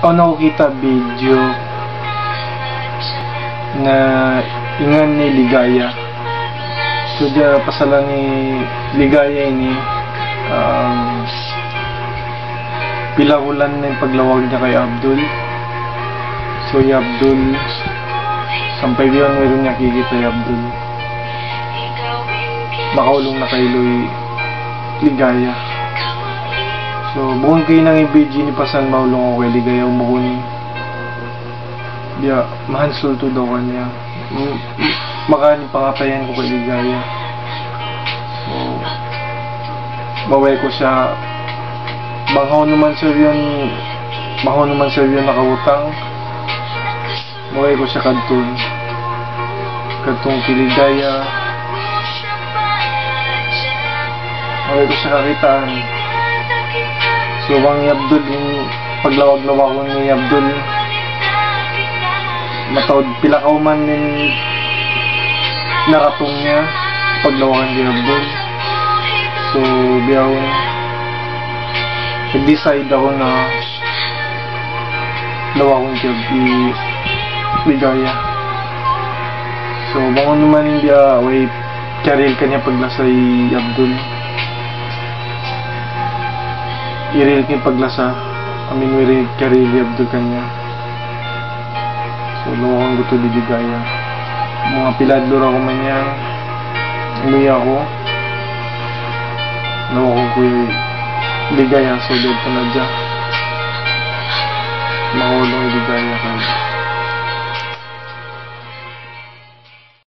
ako nakukita video na ingan ni Ligaya. So, diya pasala ni Ligaya ini um, pilakulan na yung paglawag niya kay Abdul. So, yung Abdul, sampay yun, meron niya kikita yung Abdul. Makaulong na kay Loy Ligaya. So, buong kayo nang ibig ni Pasan maulong ako kay Ligaya umukun. Diya, mahansul to daw kanya. M- m- Makani pangapayan ko kay Ligaya. So, baway ko siya. Banghaw naman sir yun, banghaw naman sir yun nakawutang. Baway ko siya kadtun. Kadtong kiligaya. Baway ko siya kakitaan. So, bang ni Abdul, yung paglawag-lawag ni Abdul, matawad pila ka man din naratong niya paglawakan ni Abdul. So, biyawon, nag-decide ako na lawakon siya di ligaya. So, bangon naman hindi away karil kanya paglasay Abdul. Iril kanya paglasa. Amin wiri karili Abdul kanya. So, lawakon ko to di ligaya. Mga piladlo ra ko man yan. Umuwi ako. Lawakon ko ligaya. So, pa na dyan. Mahulong ligaya kayo.